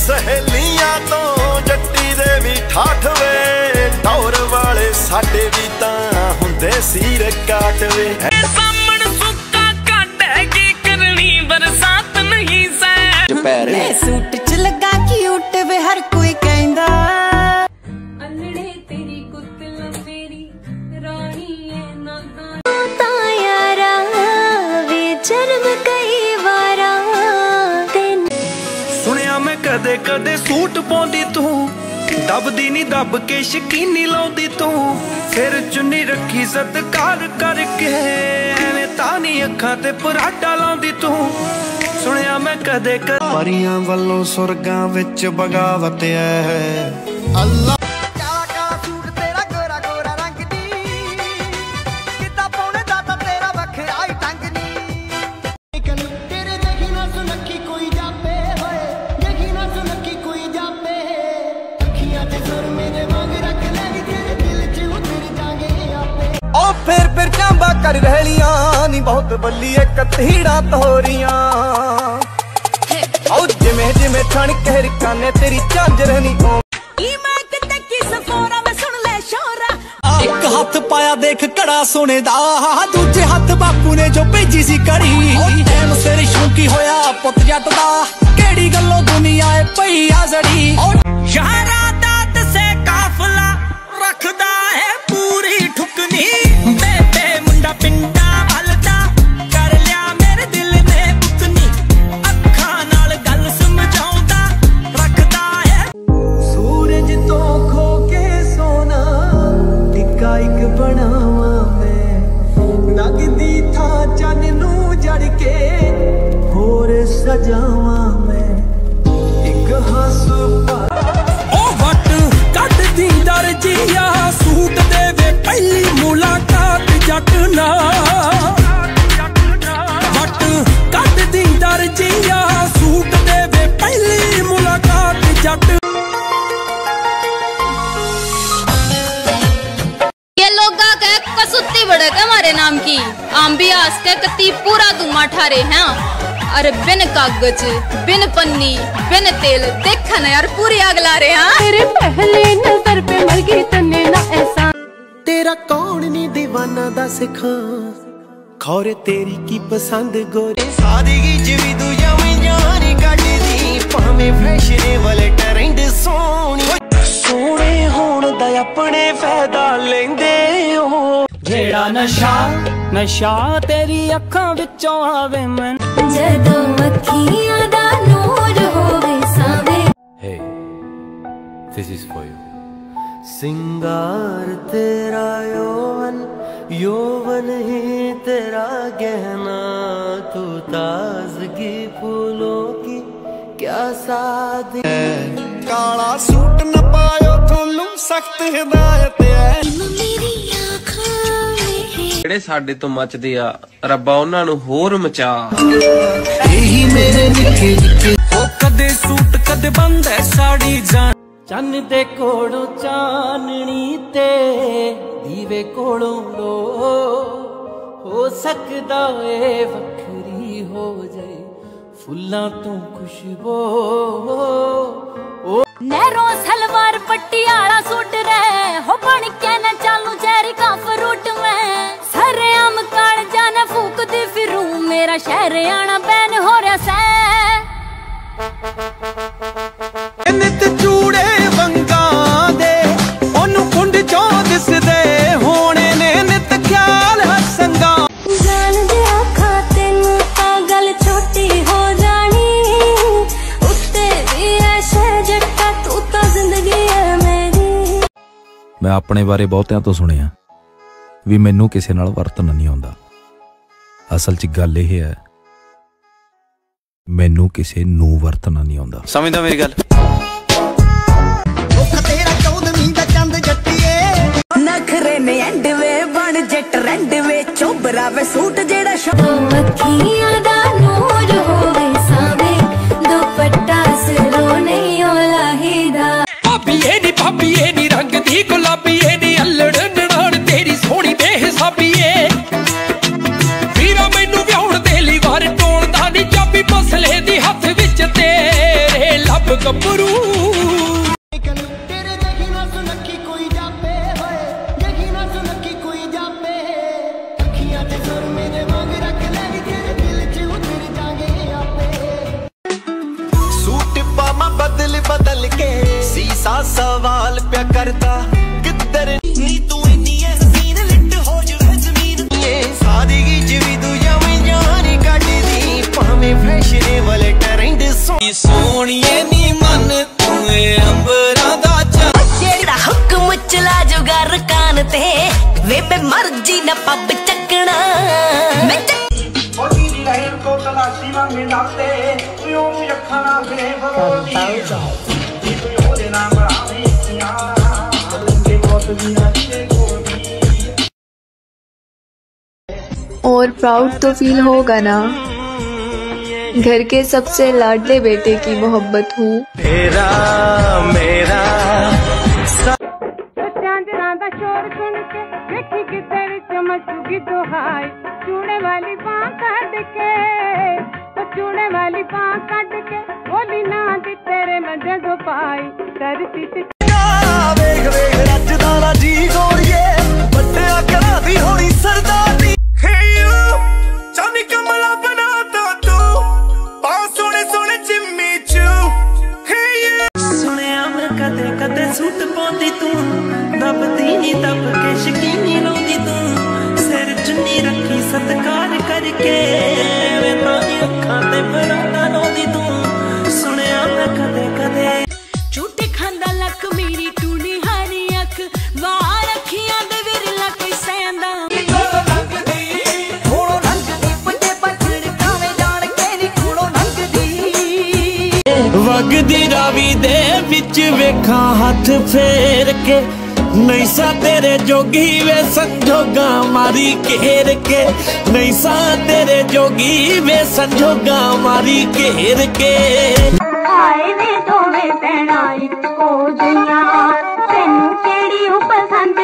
ਸਹੇਲੀਆਂ ਤੋਂ ਜੱਟੀ ਦੇ ਵੀ ਠਾਠ ਵੇ। ਟੌਰ ਵਾਲੇ ਸਾਡੇ ਵੀ ਤਾਂ ਹੁੰਦੇ ਸੀ ਰਕਾਟ ਵੇ। ਸਾਹਮਣ ਸੁੱਕਾ ਹੈ ਕੀ ਕਰਨੀ ਬਰਸਾਤ ਨਹੀਂ ਸੈ ਮੈਂ ਸੂਟ ਚ ਲੱਗਾ ਕਿਊਟ ਵੇ ਹਰ ਕੋਈ ਕਹਿੰਦਾ। ਕਦੇ ਸੂਟ ਪਾਉਂਦੀ ਤੂੰ। ਦੱਬਦੀ ਨਹੀਂ ਦੱਬ ਕੇ, ਸ਼ਕੀਨੀ ਲਾਉਂਦੀ ਤੂੰ। ਫਿਰ ਚੁੰਨੀ ਰੱਖੀ ਸਤਕਾਰ ਕਰਕੇ, ਐਵੇਂ ਤਾਂ ਨਹੀਂ ਅੱਖਾਂ ਤੇ ਪਰਾਟਾ ਲਾਉਂਦੀ ਤੂੰ। ਸੁਣਿਆ ਮੈਂ ਕਦੇ ਕਦੇ ਪਰੀਆਂ ਵੱਲੋਂ ਸੁਰਗਾਂ ਵਿੱਚ ਬਗਾਵਤ ਹੈ ਕਾਲਾ ਫੇਰ ਫੇਰ ਚਾਂਬਾ ਕਰ ਰਹਿਲੀਆਂ ਨੀ ਬਹੁਤ ਬੱਲੀ ਇੱਕ ਤੀੜਾ ਤੋਰੀਆਂ। ਓ ਜਿਵੇਂ ਜਿਵੇਂ ਥਣ ਕਹਿਰ ਕਾਨੇ ਤੇਰੀ ਝਾਂਜਰ ਨਹੀਂ ਓ ਈ ਮੈਂ ਕਿਤੇ ਕੀ ਸਫੋਰਾ ਵੇ ਸੁਣ ਲੈ ਸ਼ੋਰਾ। ਇੱਕ ਹੱਥ ਪਾਇਆ ਦੇਖ ਕੜਾ ਸੋਨੇ ਦਾ ਦੂਜੇ ਹੱਥ ਬਾਪੂ ਨੇ ਜੋ ਭੇਜੀ ਸੀ ਕੜੀ ਟਾਈਮ ਸਿਰ ਸ਼ੌਂਕੀ ਹੋਇਆ ਪੁੱਤ ਜੱਟ ਦਾ ਕਿਹੜੀ ਗੱਲੋਂ ਦੁਨੀਆ ਏ ਪਈ ਆ ਜ਼ੜੀ। ਯਾਰਾ ਸਜਾਵਾਂ ਮੈਂ ਇੱਕ ਹੱਸੂ ਪਾ ਉਹ ਵੱਟ ਕੱਢਦੀ ਦਰਜੀਆ ਸੂਟ ਦੇਵੇ ਪਹਿਲੀ ਮੁਲਾਕਾਤ ਜੱਟ ਨਾਲ ਵੱਟ ਕੱਢਦੀ ਦਰਜੀਆ ਸੂਟ ਦੇਵੇ ਪਹਿਲੀ ਮੁਲਾਕਾਤ ਜੱਟ ये लोग का कसुत्ती बड़क है हमारे नाम की आम भी आस के कती पूरा दुमा ठारे हैं ਅਰ ਬਿਨ ਕਾਗਜ਼ ਬਿਨ ਪੰਨੀ ਬਿਨ ਤੇਲ ਦੇਖਣ ਯਾਰ ਪੂਰੀ ਆਗ ਲਾ ਰਿਹਾ। ਤੇਰੇ ਪਹਿਲੇ ਨਜ਼ਰ ਪੇ ਮਰ ਗਈ ਤੰਨੇ ਨਾ ਐਸਾ ਤੇਰਾ ਕੌਣ ਨੀ دیਵਾਨਾ ਦਾ ਸਿਖਾ? ਖੌਰ ਤੇਰੀ ਕੀ ਪਸੰਦ ਗੋਰੀ? ਸਾਦਗੀ ਜਿਵੇਂ ਤੂੰ ਜਾਵੇਂ ਯਾਰੀ ਜਿਹੜਾ ਨਸ਼ਾ ਨਸ਼ਾ ਤੇਰੀ ਅੱਖਾਂ ਵਿੱਚੋਂ ਆਵੇ ਮੈਂ ਜਦੋਂ ਅੱਖੀਆਂ ਦਾ ਨੂਰ ਹੋਵੇ ਸਾਵੇ। Hey, this is for you. ਸਿੰਗਾਰ ਤੇਰਾ ਯੋਵਨ ਯੋਵਨ ਹੀ ਤੇਰਾ ਗਹਿਣਾ ਤੂੰ ਤਾਜ਼ਗੀ ਫੂਲੋਂ ਕੀ ਕਿਆ ਸਾਦੀ ਕਾਲਾ ਸੂਟ ਨਾ ਪਾਇਓ ਤੁਹਾਨੂੰ ਸਖਤ ਹਦਾਇਤ ਹੈ। ਮੇਰੀ ਅੱਖਾਂ ਜਿਹੜੇ ਸਾਡੇ ਤੋਂ ਮੱਚਦੇ ਆ ਰੱਬਾ ਉਹਨਾਂ ਨੂੰ ਹੋਰ ਮਚਾ। ਇਹੀ ਮੇਰੇ ਨਿੱਕੇ ਨਿੱਕੇ ਉਹ ਕਦੇ ਸੂਟ ਕਦੇ ਬੰਦ ਐ ਸਾੜੀ ਜਾਨ। ਚੰਨ ਦੇ ਕੋਲੋਂ ਚਾਨਣੀ ਤੇ ਦੀਵੇ ਕੋਲੋਂ ਲੋ ਹੋ ਸਕਦਾ ਏ ਵੱਖਰੀ ਹੋ ਜਾਏ ਫੁੱਲਾਂ ਤੋਂ ਖੁਸ਼ਬੂ। ਨਹਿਰੋਂ ਸਲਵਾਰ ਪਟਿਆਲਾ ਸੂਟ ਰਹਿ ਹੋ ਬਣ ਕੇ ਨਾ ਮੇਰਾ ਸ਼ਹਿਰ ਆਣਾ ਬੈਨ ਹੋ ਰਿਆ ਸੈ। ਨਿਤ ਚੂੜੇ ਵੰਗਾਂ ਦੇ ਉਹਨੂੰ ਕੁੰਡ ਚੋਂ ਦਿਸਦੇ ਹੋਣੇ ਨੇ ਨਿਤ ਖਿਆਲ ਹਸੰਗਾ। ਜਾਣਦੇ ਆਖਾਂ ਤੈਨੂੰ ਗੱਲ ਛੋਟੀ ਹੋ ਜਾਣੀ। ਉੱਤੇ ਵੀ ਐਸ਼ਾ ਜੱਟਾ ਤੂੰ ਤਾਂ ਜ਼ਿੰਦਗੀ ਹੈ ਮੇਰੀ। ਮੈਂ ਆਪਣੇ ਬਾਰੇ ਬਹੁਤਿਆਂ ਤੋਂ ਸੁਣਿਆ ਵੀ ਮੈਨੂੰ ਕਿਸੇ ਨਾਲ ਵਰਤਨ ਨਹੀਂ ਆਉਂਦਾ। ਅਸਲ 'ਚ ਗੱਲ ਇਹ ਹੈ ਮੈਨੂੰ ਕਿਸੇ ਨੂੰ ਵਰਤਣਾ ਨਹੀਂ ਆਉਂਦਾ। ਸਮਝਦਾ ਮੇਰੀ ਗੱਲ? ਦੁੱਖ ਤੇਰਾ ਚੌਦਵੀਂ ਦਾ ਚੰਦ ਜੱਟੀਏ। ਨਖਰੇ ਨੇ ਐਂਡ ਵੇ ਬਣ ਜੱਟ ਰੈਂਡ ਵੇ ਚੋਬਰਾ ਵੇ ਸੂਟ ਜਿਹੜਾ ਸ਼ੌ- ਦੋ ਹੁਕਮ ਚਲਾ ਜੂਗਾ ਰਕਾਨ ਤੇ ਵੇ ਬੇ ਮਰਜੀ ਨਾ ਪੱਬ ਚੱਕਣਾ ਮੈਂ ਉਹਦੀ ਦੀ ਰਹਿਣ ਕੋ ਤਲਾਸ਼ੀ ਮੰਗੇ ਨਾਤੇ ਤੂੰ ਵੀ ਅੱਖਾਂ ਨਾਲ ਫੇ ਫਰੋਦੀ ਤੂੰ ਉਹਦੇ ਨਾਲ ਬਰਾਵੇਂ ਸਿਆਂ ਲੰਗੇ ਬਹੁਤ ਦੀਆਂ ਤੇ ਗੋਦੀ और प्राउड तो फील होगा ना घर के सबसे लाडले बेटे की मोहब्बत हूँ ਤੇਰਾ ਮੇਰਾ ਉਹ ਚੂੜੇ ਵਾਲੀ ਬਾਹ ਕੱਢ ਕੇ ਬੋਲੀ ਨਾ ਦੀ ਤੇਰੇ ਮੈਂ ਜਦੋਂ ਪਾਈ। ਧਰਤੀ ਤੇ? ਵੇਖ ਵੇਖ ਰੱਜਦਾ ਨਾ ਜੀ ਗੋਰੀਏ ਵੱਡਿਆ ਕਰਾਂ ਦੀ ਹੋਣੀ ਸਰਦਾਰਨੀ Hey you ਚਾਨੀ ਕਮਲਾ ਬਣਾਤਾ ਤੂੰ ਪਾ ਸੋਹਣੇ ਸੋਹਣੇ ਚੂ। ਸੁਣਿਆ ਮੈਂ ਕਦੇ ਕਦੇ ਸੂਟ ਪਾਉਂਦੀ ਤੂੰ ਦੱਬਦੀ ਨੀ ਦੱਬ ਕੇ ਸਤਕਾਰ ਕਰਕੇ ਵੇ ਤਾਂ ਅੱਖਾਂ ਤੇ ਪਰਾਂਦਾ ਲਾਉਂਦੀ ਤੂੰ। ਸੁਣਿਆ ਮੈਂ ਕਦੇ ਕਦੇ। ਝੂਠੇ ਖਾਂਦਾ ਲੱਕ ਮੇਰੀ ਟੂਣੀ ਹਰੀ ਅੱਖ। ਵਾਰ ਅੱਖੀਆਂ ਦੇ ਵਿਰਲਾ ਕੋਈ ਸੈਂਦਾ ਵਗਦੀ ਰਾਵੀ ਦੇ ਵਿੱਚ ਵੇਖਾਂ ਹੱਥ ਫੇਰ ਕੇ। ਨਹੀਂ ਸਾ ਤੇਰੇ ਜੋਗੀ ਵੇ ਸੰਜੋਗਾ ਮਾਰੀ ਘੇਰ ਕੇ। ਨਹੀਂ ਸਾ ਤੇਰੇ ਜੋਗੀ ਵੇ ਸੰਜੋਗਾ ਮਾਰੀ ਘੇਰ ਕੇ। ਆਏ ਨੇ ਦੋਵੇਂ ਭੈਣਾਂ ਇੱਕੋ ਜਿਹੀਆਂ। ਤੈਨੂੰ ਕਿਹੜੀ ਪਸੰਦ